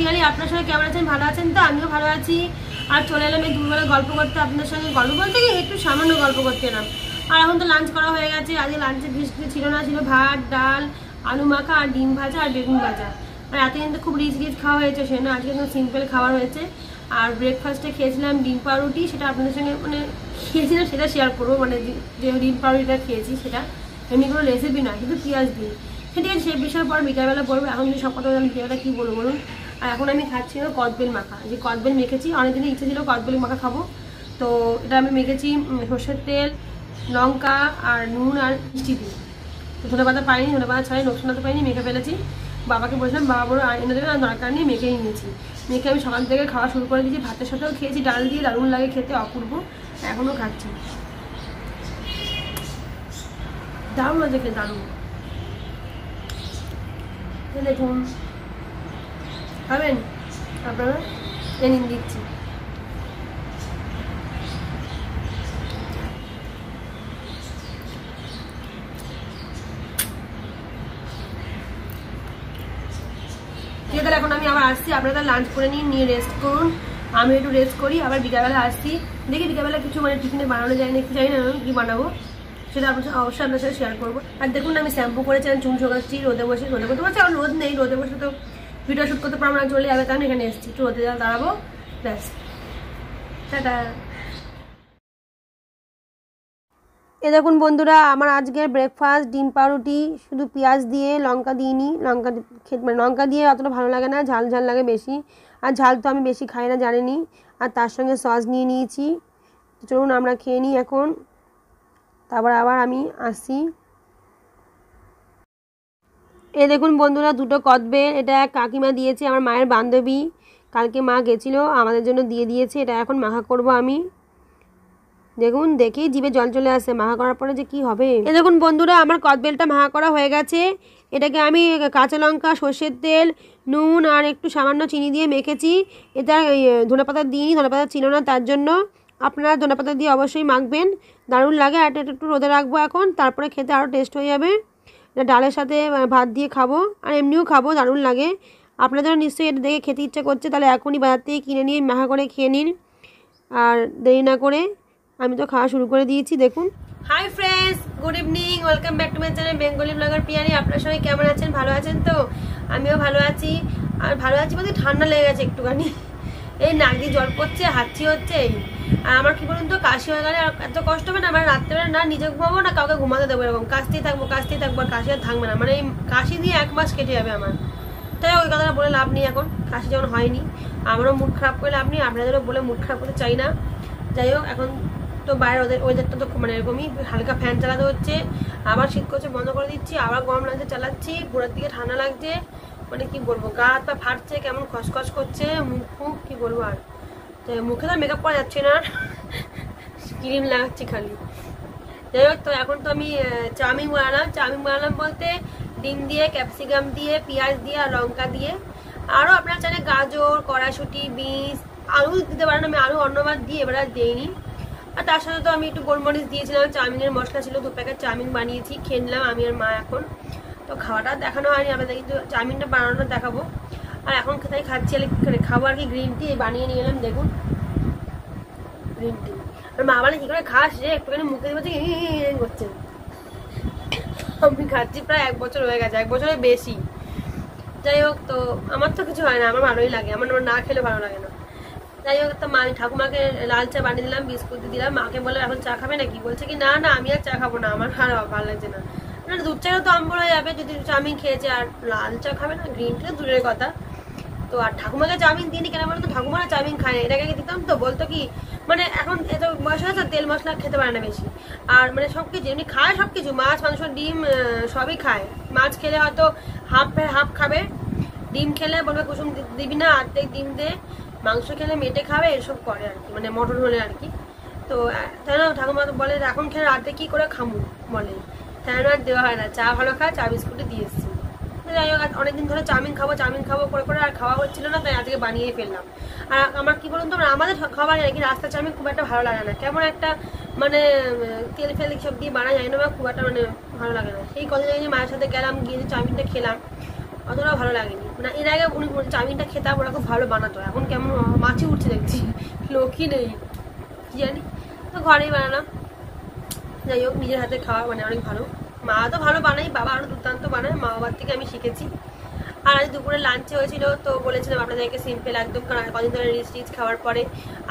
পিয়ালি আপনার সঙ্গে কেমন আছেন? ভালো আছেন তো? আমিও ভালো আছি। আর চলে এলাম এই দুপুরবেলা গল্প করতে আপনার সঙ্গে। গল্প বলতে কি, একটু সামান্য গল্প করতে এলাম। আর এখন তো লাঞ্চ করা হয়ে গেছে। আজকে লাঞ্চে কিছু ছিল না, ছিল ভাত, ডাল, আলু মাখা, আর ডিম ভাজা, আর বেগুন ভাজা। আর এতদিন কিন্তু খুব রিচ রিচ খাওয়া হয়েছে সেজন্য আজকে একদম সিম্পল খাবার হয়েছে। আর ব্রেকফাস্টে খেয়েছিলাম ডিম পাউরুটি, সেটা আপনাদের সঙ্গে মানে খেয়েছিলাম, সেটা শেয়ার করব। মানে যে- ডিম পাউরুটিটা খেয়েছি, সেটা এমনি কোনো রেসিপি না কিন্তু পেঁয়াজ দিয়ে। ঠিক আছে, সেই বিষয়ের পর বিকালবেলা বলব এখন যদি সব কথা বিকালবেলা কী বলব বলুন? আর এখন আমি খাচ্ছি কদবেল মাখা। যে কদবেল মেখেছি অনেকদিনের ইচ্ছে ছিল কদবেল মাখা খাব। তো এটা আমি মেখেছি সর্ষের তেল, লঙ্কা আর নুন আর মিষ্টি দিয়ে। তো ধনে পাতা পাইনি, ধনে পাতা ছাড়াই রসুনটা পাইনি, মেখে ফেলেছি। বাবাকে বলছিলাম, বাবা বড় এনে দেবে আর দরকার নেই, মেখেই নিয়েছি। মেখে আমি সকাল থেকে খাওয়া শুরু করে দিয়েছি, ভাতের সাথেও খেয়েছি, ডাল দিয়ে দারুণ লাগে খেতে, অপূর্ব। এখনও খাচ্ছি। দারুণ লাগে খেতে, দারুণ। দেখুন। খাবেন আপনারা? এ নিন দিচ্ছি তাহলে এখন আমি আবার আসছি। আপনারা লাঞ্চ করে নিন, নিয়ে রেস্ট করুন। আমি একটু রেস্ট করি, আবার বিকালবেলা আসছি। দেখি বিকালবেলা কিছু মানে টিফিনে বানানো যায় না একটু জানি না কি বানাবো। সেটা আপনার অবশ্যই আপনার সাথে শেয়ার করব। আর দেখুন আমি শ্যাম্পু করেছি, আমি চুল শোকাচ্ছি, রোদে বসে, রোদে করতে পারছি আর রোদ নেই, রোদে বসে তো ভিডিও শ্যুট করতে পারব না, চলে যাবে আমি এখানে এসেছি। একটু রোদে দাঁড়াবো ব্যাস। এ দেখুন বন্ধুরা, আমার আজকের ব্রেকফাস্ট ডিম পাউরুটি, শুধু পেঁয়াজ দিয়ে লঙ্কা দিইনি। লঙ্কা খেতে মানে লঙ্কা দিয়ে অতটা ভালো লাগে না, ঝাল ঝাল লাগে বেশি। আর ঝাল তো আমি বেশি খাই না জানেনি আর তার সঙ্গে সস নিয়ে নিয়েছি। চলুন আমরা খেয়ে নিই এখন। তারপর আবার আমি আসি এ দেখুন বন্ধুরা, দুটো কদবেল, এটা কাকিমা দিয়েছে আমার মায়ের বান্ধবী। কালকে মা গেছিল, আমাদের জন্য দিয়ে দিয়েছে, এটা এখন মাখা করব আমি। দেখুন, দেখেই জিভে জল চলে আসে, মাখা করার পরে যে কি হবে। এ দেখুন বন্ধুরা, আমার কদবেলটা মাখা করা হয়ে গেছে। এটাকে আমি কাঁচা লঙ্কা, সর্ষের তেল, নুন আর একটু সামান্য চিনি দিয়ে মেখেছি। এটা ধনে পাতা দিইনি ধনে পাতা ছিল না তার জন্য। আপনারা ধনে পাতা দিয়ে অবশ্যই মাখবেন। দারুণ লাগে, আর এটা একটু রোদে রাখব এখন, তারপরে খেতে আরও টেস্ট হয়ে যাবে। এটা ডালের সাথে ভাত দিয়ে খাব, আর এমনিও খাব, দারুণ লাগে। আপনাদেরও নিশ্চয়ই এটা দেখে খেতে ইচ্ছা করছে, তাহলে এখনই বাজার থেকে কিনে নিয়ে মাখা করে খেয়ে নিন। আর দেরি না করে, আমি তো খাওয়া শুরু করে দিয়েছি, দেখুন। Hi friends good evening welcome back to my channel Bengali blogger Piyari আপনার সবাই কেমন আছেন? ভালো আছেন তো? আমিও ভালো আছি। আর ভালো আছি বলতে ঠান্ডা লেগে গেছে একটুখানি। এই নাক দিয়ে জল পড়ছে, হাঁচি হচ্ছে, এই আমার কি বলুন তো, কাশি হয়ে গেলে এত কষ্ট হবে না? আমার রাত্রেবেলা না নিজে ঘুমাবো না কাউকে ঘুমাতে দেবো এরকম। কাশতেই থাকব কাশতেই থাকব, আর কাশি আর থাকবে না। মানে এই কাশি দিয়ে এক মাস কেটে যাবে আমার। তাই ওই কথাটা বলে লাভ নেই এখন। কাশি যখন হয়নি, আমারও মুড খারাপ করে লাভ নেই। আপনাদেরও বলে মুড খারাপ করতে চাই না। যাই হোক, এখন তো বাইরে ওদের ওয়েদারটা তো মানে এরকমই হালকা ফ্যান চালাতে হচ্ছে। আবার শীত করছে, বন্ধ করে দিচ্ছি, আবার গরম লাগছে, চালাচ্ছি। পুরোর দিকে ঠান্ডা লাগছে। মানে কি বলব, গা হাত পা ফাটছে, কেমন খসখস করছে মুখ ফুক কি বলব আর। তো মুখে তো মেকআপ করা যাচ্ছে না। ক্রিম লাগাচ্ছি খালি। যাই হোক, তো এখন তো আমি চাউমিন বানালাম। চাউমিন বানালাম বলতে ডিম দিয়ে ক্যাপসিকাম দিয়ে, পেঁয়াজ দিয়ে আর লঙ্কা দিয়ে। আরও আপনার চাইলে গাজর, কড়াইশুটি, বিনস, আলু দিতে পারেন। আমি আলু অন্যবার দিয়ে এবার আর দিইনি। আর তার সাথে তো আমি একটু গোলমরিচ দিয়েছিলাম। চাউমিনের মশলা ছিল, দু প্যাকেট চাউমিন বানিয়েছি। খেয়ে নিলাম আমি আর মা এখন। তো খাওয়াটা দেখানো হয়নি আপনাদের কিন্তু চাউমিনটা বানানোটা দেখাবো। আর এখন কোথায় খাচ্ছি? আর কি- মানে খাব? আর কি গ্রিন টি বানিয়ে নিয়ে এলাম, দেখুন। গ্রিন টি আর মা বলে, কি করে খাস রে? একটুখানি মুখে দিচ্ছে করছে। আমি খাচ্ছি প্রায় এক বছর হয়ে গেছে, এক বছরের বেশি। যাই হোক তো, আমার তো কিছু হয় না, আমার ভালোই লাগে, আমার না খেলে ভালো লাগে না। যাই হোক তো, মা, ঠাকুমাকে লাল চা বানিয়ে দিলাম, বিস্কুট দিলাম, মাকে বলে এখন চা খাবে নাকি? বলছে কি, না না, আমি আর চা খাব না, আমার আর ভালো লাগছে না। না দুধ চা তো আম্বল হয়ে যাবে, যদি চাউমিন খেয়েছে, আর লাল চা খাবে না গ্রিন টি দূরের কথা। তো আর ঠাকুমাকে চাউমিন দিইনি কেন? বলতো ঠাকুমারা চাউমিন খায় না। এটাকে দিতাম তো? বলতো কি মানে এখন এত বয়স হয়েছে তেল মশলা খেতে পারে না বেশি। আর মানে সব কিছু এমনি খায় সব কিছু মাছ, মাংস, ডিম সবই খায়। মাছ খেলে হয়তো হাফ হাফ খাবে। ডিম খেলে বলবে, কুসুম দিবি না আর্ধেক ডিম দে। মাংস খেলে মেটে খাবে, এসব করে আর কি। মানে মটন হলে আর কি। তো তাই না? ঠাকুমা বলে, এখন খেলে রাতে কি করে খামু? বলে। তাই না? আর দেওয়া হয় না। চা ভালো খায়, চা বিস্কুটে দিয়ে এসছি। যাই হোক অনেকদিন ধরে চাউমিন খাব চাউমিন খাব করে করে, আর খাওয়া হচ্ছিল না, তাই আজকে বানিয়েই ফেললাম। আর আমার কি বলুন তো আমাদের খাবার নাকি রাস্তা চাউমিন খুব একটা ভালো লাগে না। কেমন একটা মানে তেল ফেল সব দিয়ে বানা যায় না, বা খুব একটা মানে ভালো লাগে না। সেই কদিন আগে মায়ের সাথে গেলাম, গিয়ে চাউমিনটা খেলাম অতটা ভালো লাগেনি। মানে এর আগে উনি চাউমিনটা খেতাম, ওরা খুব ভালো বানাতো। এখন কেমন, মাছি উঠছে দেখছি, লোকই নেই, কি জানি। তো ঘরেই বানালাম। যাই হোক, নিজের হাতে খাওয়া মানে অনেক ভালো। মা তো ভালো বানাই বাবা আরও দুর্দান্ত বানায়, মা বাবার থেকে আমি শিখেছি। আর আজ দুপুরে লাঞ্চে হয়েছিল, তো বলেছিলাম আপনাদেরকে সিম্পল একদম, কারণ কদিন ধরে রিচ টিচ খাওয়ার পরে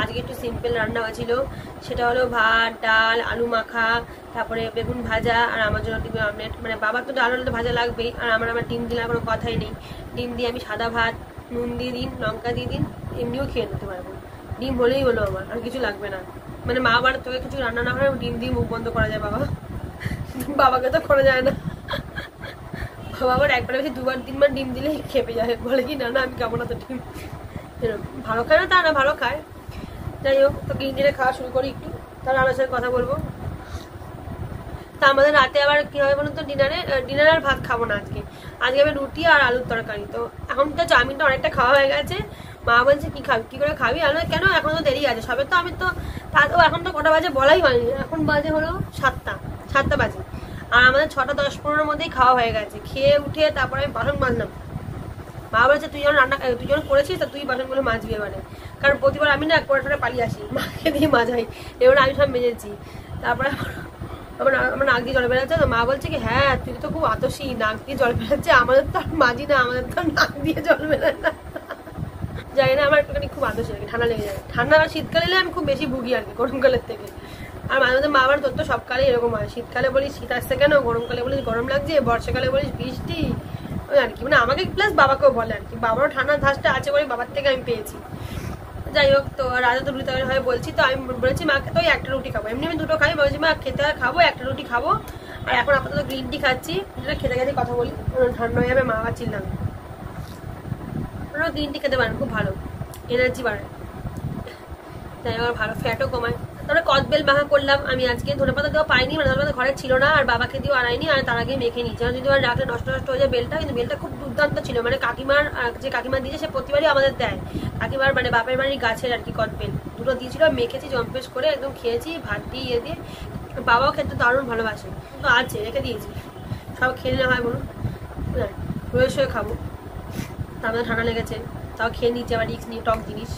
আজকে একটু সিম্পল রান্না হয়েছিল। সেটা হলো ভাত, ডাল, আলু মাখা, তারপরে বেগুন ভাজা, আর আমার জন্য ডিম অমলেট মানে বাবার তো ডাল আলু ভাজা লাগবেই, আর আমার আমার ডিম দিলে কোনো কথাই নেই। ডিম দিয়ে আমি সাদা ভাত, নুন দিয়ে দিন, লঙ্কা দিয়ে দিন, এমনিও খেয়ে নিতে পারব। ডিম হলেই হলো আমার, আর কিছু লাগবে না। মানে মা বাবার তোকে কিছু রান্না না হয় ডিম দিয়ে মুখ বন্ধ করা যায়, বাবা। বাবাকে তো করা যায় না। বাবা আবার একবার বেশি দুবার, তিনবার ডিম দিলে খেপে যায়। বলে কি, না না, আমি খাব না তো ডিম। ভালো খায় না তা না, ভালো খায়। যাই হোক তো গ্রিন টিটা খাওয়া শুরু করি একটু। তাহলে আমার সাথে কথা বলব। তা আমাদের রাতে আবার কি হবে বলুন তো, ডিনারে? ডিনারে আর ভাত খাব না আজকে। আজকে আমি রুটি আর আলুর তরকারি। তো এখন তো চাউমিনটা অনেকটা খাওয়া হয়ে গেছে। মা বলছে, কি খাবি, কি করে খাবি? আলু কেন? এখন তো দেরি আছে। সবে তো আমি তো তাও এখন তো কটা বাজে বলাই হয়নি। এখন বাজে হলো সাতটা সাতটা বাজে। আর আমাদের ছটা দশ পনেরোর মধ্যেই খাওয়া হয়ে গেছে। খেয়ে উঠে তারপরে আমি বাসন মাজলাম। মা বলছে, তুই যখন রান্না, তুই যখন করেছিস, তা তুই বাসনগুলো মাজবি এবারে। কারণ প্রতিবার আমি না করে টোরে পালিয়ে আসি। মাকে দিয়ে মাজাই। এবার আমি সব মেজেছি। তারপরে আমার আমার নাক দিয়ে জল বেরোচ্ছে, তো মা বলছে কি হ্যাঁ তুই তো খুব আতসী, নাক দিয়ে জল বেরোচ্ছে। আমাদের তো আর মাজি না, আমাদের তো নাক দিয়ে জল বেরোয় না। জানি না, আমার একটুখানি খুব আর কি ঠান্ডা লেগে যায়। ঠান্ডা শীতকালে আমি খুব বেশি ভুগি আর কি, গরমকালের থেকে। আর মাঝে মাঝে মা তোর তো সবকালে এরকম হয়। শীতকালে বলিস, শীত আসছে কেন? গরমকালে বলিস, গরম লাগছে? বর্ষাকালে বলিস, বৃষ্টি? ওই আর কি। মানে আমাকে প্লাস বাবাকেও বলে আর কি। বাবারও ঠান্ডার ধাসটা আছে বলে বাবার থেকে আমি পেয়েছি। যাই হোক তো, রাজা তো রুটি হয় বলছি, তো আমি বলেছি, মাকে তো একটা রুটি খাব। এমনি আমি দুটো খাই, বলছি, মা, খেতে খাব, একটা রুটি খাব। আর এখন আপাতত গ্রিন টি খাচ্ছি। যেটা খেতে খেতে কথা বলি ঠান্ডা হয়ে যাবে, মা আবার চিল্লাম গ্রিন টি খেতে পারেন খুব ভালো। এনার্জি বাড়ে। তাই আমার ভালো ফ্যাটও কমায়। তারপরে কদবেল মাখা করলাম। আমি আজকে ধনে পাতা দেওয়া পাইনি মানে ধনে পাতা ঘরে ছিল না, আর বাবাকে দিয়েও আনাইনি, আর তার আগে মেখে নিয়েছি। যদি আর রাখলে নষ্ট নষ্ট হয়ে যায় বেলটা, কিন্তু বেলটা খুব দুর্দান্ত ছিল। মানে কাকিমার যে কাকিমা দিয়েছে, সে প্রতিবারই আমাদের দেয়। কাকিমার মানে বাপের বাড়ির গাছের আর কি কদবেল। দুটো দিয়েছিল মেখেছি, জম্পেশ করে একদম খেয়েছি, ভাত দিয়ে ইয়ে দিয়ে। বাবাও খেতে দারুণ ভালোবাসে। তো আছে, রেখে দিয়েছি। সব খেয়ে নেওয়া হয় বলুন। রয়ে শুয়ে খাব। তারপরে ঠান্ডা লেগেছে। তাও খেয়ে নিচ্ছে আবার রিক্স নিয়ে টক জিনিস।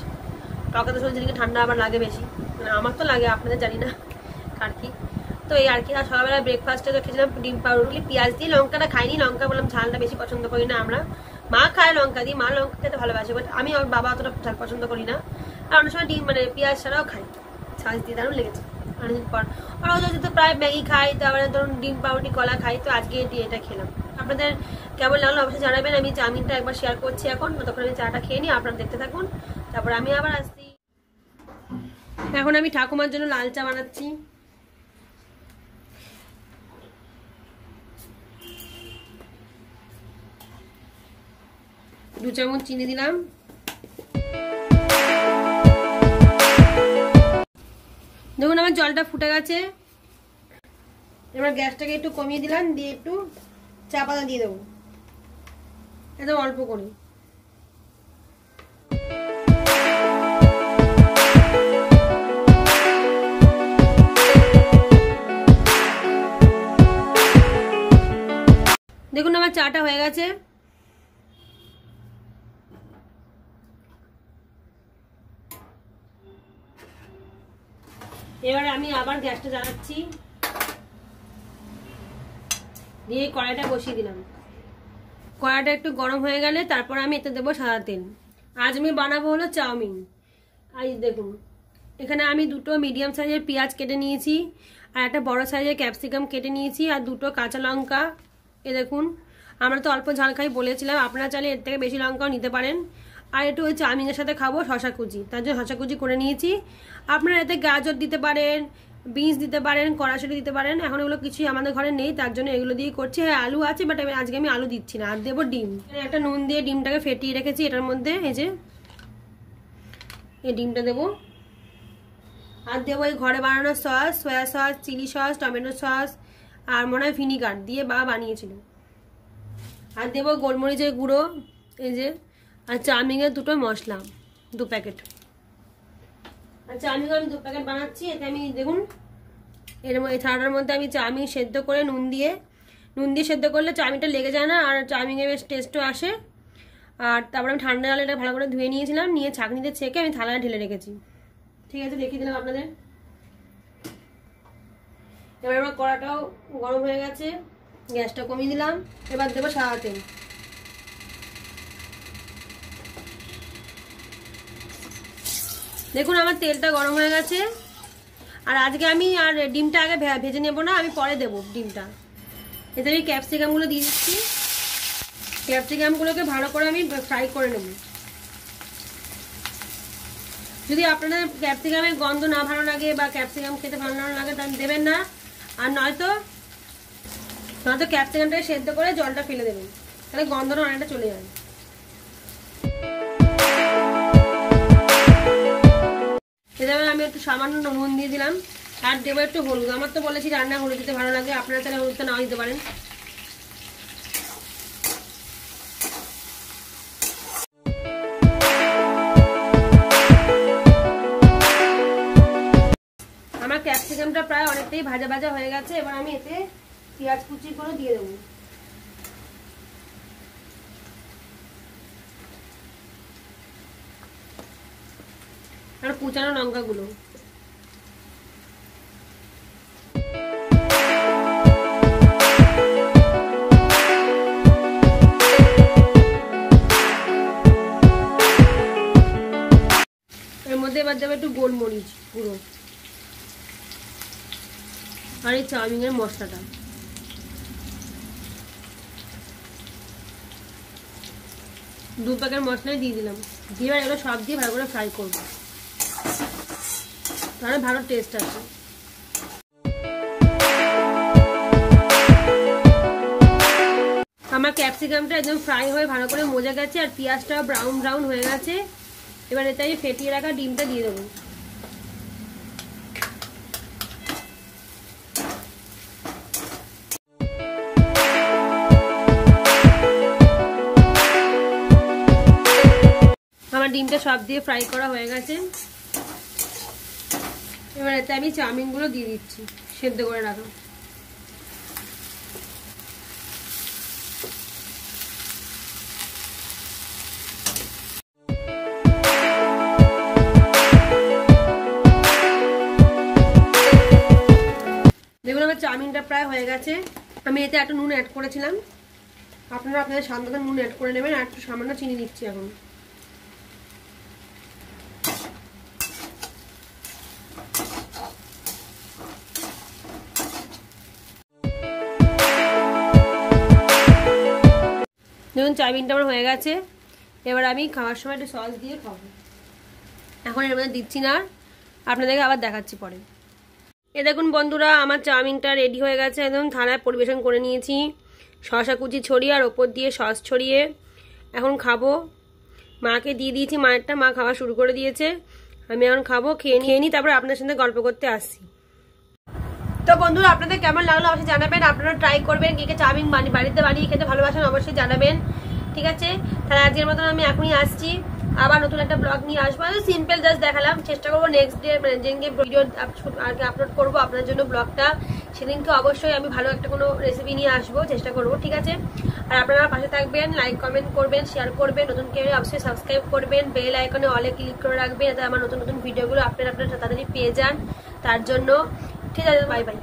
টকে তো শুনছি ঠান্ডা আবার লাগে বেশি। মানে আমার তো লাগে, আপনাদের জানি না আর কি। তো এই আর কি, আর সকালবেলা ব্রেকফাস্টে তো খেয়েছিলাম ডিম পাউরুটি পেঁয়াজ দিয়ে লঙ্কাটা খাইনি। লঙ্কা বললাম ঝালটা বেশি পছন্দ করি না আমরা। মা খায় লঙ্কা দিয়ে, মা লঙ্কা খেতে ভালোবাসে বাট আমি আমার বাবা অতটা ঝাল পছন্দ করি না। আর অনেক সময় ডিম মানে পেঁয়াজ ছাড়াও খাই। ছাঁচ দিয়ে দারুণ লেগেছে। অনেকদিন পর। আর ওদের তো প্রায় ম্যাগি খাই, তারপরে ধরুন ডিম পাউরুটি, কলা খাই, তো আজকে এটা খেলাম। আপনাদের কেমন লাগল অবশ্যই জানাবেন। আমি চাউমিনটা একবার শেয়ার করছি এখন। তখন আমি চাটা খেয়ে নিই আপনারা দেখতে থাকুন। তারপর আমি আবার আসছি। এখন আমি ঠাকুমার জন্য লাল চা বানাচ্ছি। দু চামচ চিনি দিলাম। দেখুন, আমার জলটা ফুটে গেছে। এবার গ্যাসটাকে একটু কমিয়ে দিলাম, দিয়ে একটু চা পাতা দিয়ে দেবো। একদম অল্প করে। দেখুন আমার চাটা হয়ে গেছে। এবারে আমি আবার গ্যাসটা জ্বালাচ্ছি। দিয়ে কড়াইটা বসিয়ে দিলাম। কড়াইটা একটু গরম হয়ে গেলে তারপর আমি এতে দেবো সাদা তেল। আজ আমি বানাবো হলো চাউমিন। আজ দেখুন, এখানে আমি দুটো মিডিয়াম সাইজের পেঁয়াজ কেটে নিয়েছি, আর একটা বড় সাইজের ক্যাপসিকাম কেটে নিয়েছি, আর দুটো কাঁচা লঙ্কা। এ দেখুন, আমরা তো অল্প ঝাল খাই বলেছিলাম, আপনারা চাইলে এর থেকে বেশি লঙ্কাও নিতে পারেন। আর একটু ওই চাউমিনের সাথে খাব শশা কুচি, তার জন্য শশা কুচি করে নিয়েছি। আপনারা এতে গাজর দিতে পারেন, বিনস দিতে পারেন কড়াশুটি দিতে পারেন, এখন এগুলো কিছুই আমাদের ঘরে নেই, তার জন্য এগুলো দিয়ে করছি। হ্যাঁ আলু আছে বাট আমি আজকে আমি আলু দিচ্ছি না, আর দেবো ডিম। একটা নুন দিয়ে ডিমটাকে ফেটিয়ে রেখেছি, এটার মধ্যে, এই যে, এই ডিমটা দেবো। আর দেবো এই ঘরে বানানো sauce, soya sauce, chilli sauce, tomato sauce আর মনে হয় ভিনিগার দিয়ে বা বানিয়েছিল। আর দেবো গোলমরিচের গুঁড়ো, এই যে, আর চাউমিনের দুটো মশলা, দু প্যাকেট। আর চাউমিন আমি দু প্যাকেট বানাচ্ছি, এতে আমি, দেখুন, এর এই থালাটার মধ্যে আমি চাউমিন সেদ্ধ করে নুন দিয়ে নুন দিয়ে সেদ্ধ করলে চাউমিনটা লেগে যায় না, আর চাউমিনের বেশ টেস্টও আসে। আর তারপর আমি ঠান্ডা জলে এটা ভালো করে ধুয়ে নিয়েছিলাম, নিয়ে ছাঁকনিতে ছেঁকে আমি থালায় ঢেলে রেখেছি। ঠিক আছে, দেখিয়ে দিলাম আপনাদের। এবার আমার কড়াটাও গরম হয়ে গেছে, গ্যাসটা কমিয়ে দিলাম, এবার দেবো সাদা তেল। দেখুন আমার তেলটা গরম হয়ে গেছে, আর আজকে আমি আর ডিমটা আগে ভেজে নেব না, আমি পরে দেবো ডিমটা। এতে আমি ক্যাপসিকামগুলো দিয়ে দিচ্ছি। ক্যাপসিকামগুলোকে ভালো করে আমি ফ্রাই করে নেব। যদি আপনাদের ক্যাপসিকামের গন্ধ না ভালো লাগে বা ক্যাপসিকাম খেতে ভালো না লাগে, তাহলে দেবেন না। আর নয়তো নয়তো ক্যাপসিকামটাকে সেদ্ধ করে জলটা ফেলে দেবেন। তাহলে গন্ধটা অনেকটা চলে যাবে। এবার আমি একটু সামান্য নুন দিয়ে দিলাম। আর দেবো একটু হলুদ। আমার তো বলেছি রান্না হলুদ দিতে ভালো লাগে, আপনারা তাহলে হলুদটা নাও দিতে পারেন। ক্যাপসিকামটা প্রায় অনেকটাই ভাজা ভাজা হয়ে গেছে, এবার আমি এতে পেঁয়াজ কুচিগুলো দিয়ে দেবো। আর কুচানো লঙ্কাগুলো। এর মধ্যে এবার দেবো একটু গোলমরিচ পুরো আর এই চাউমিনের মশলাটা। দু প্যাকেট মশলাই দিয়ে দিলাম। দিয়ে এবার এগুলো সব দিয়ে ভালো করে ফ্রাই করব। তাহলে ভালো টেস্ট আছে আমার ক্যাপসিকামটা একদম ফ্রাই হয়ে ভালো করে মজা গেছে আর পেঁয়াজটা ব্রাউন ব্রাউন হয়ে গেছে। এবার এতে আমি ফেটিয়ে রাখা ডিমটা দিয়ে দেবো। আমার ডিমটা সব দিয়ে ফ্রাই করা হয়ে গেছে। এবার এতে আমি চাউমিনগুলো দিয়ে দিচ্ছি, সেদ্ধ করে রাখা। দেখুন, আমার চাউমিনটা প্রায় হয়ে গেছে। আমি এতে একটু নুন অ্যাড করেছিলাম। আপনারা আপনাদের সামনে নুন অ্যাড করে নেবেন, আর একটু সামান্য চিনি দিচ্ছি এখন। দেখুন চাউমিনটা আমার হয়ে গেছে, এবার আমি খাওয়ার সময় একটু সস দিয়ে খাব। এখন এর মধ্যে দিচ্ছি না আপনাদেরকে আবার দেখাচ্ছি পরে। এ দেখুন বন্ধুরা, আমার চাউমিনটা রেডি হয়ে গেছে, একদম থানায় পরিবেশন করে নিয়েছি। শশা কুচি ছড়িয়ে আর ওপর দিয়ে সস ছড়িয়ে এখন খাব। মাকে দিয়ে দিয়েছি, মায়েরটা মা খাওয়া শুরু করে দিয়েছে। আমি এখন খাব, খেয়ে নিয়ে নিই তারপর আপনার সাথে গল্প করতে আসছি। তো বন্ধুরা, আপনাদের কেমন লাগল অবশ্যই জানাবেন। আপনারা ট্রাই করবেন কে কে চাউমিন বাড়িতে বানিয়ে খেতে ভালোবাসেন অবশ্যই জানাবেন। ঠিক আছে? তাহলে আজকের মতন আমি এখনই আসছি। আবার নতুন একটা ব্লগ নিয়ে আসব। সিম্পল জাস্ট দেখালাম। চেষ্টা করব নেক্সট ডে মানে যেদিনকে ভিডিও আর কি আপলোড করব, আপনার জন্য ব্লগটা সেদিনকে অবশ্যই আমি ভালো একটা কোনো রেসিপি নিয়ে আসব, চেষ্টা করব। ঠিক আছে? আর আপনারা পাশে থাকবেন লাইক কমেন্ট করবেন শেয়ার করবেন। নতুন কেউ অবশ্যই সাবস্ক্রাইব করবেন। বেল আইকনে অলে ক্লিক করে রাখবেন, যাতে আমার নতুন নতুন ভিডিওগুলো আপনারা আপনারা তাড়াতাড়ি পেয়ে যান। তার জন্য ঠিক আছে বাই বাই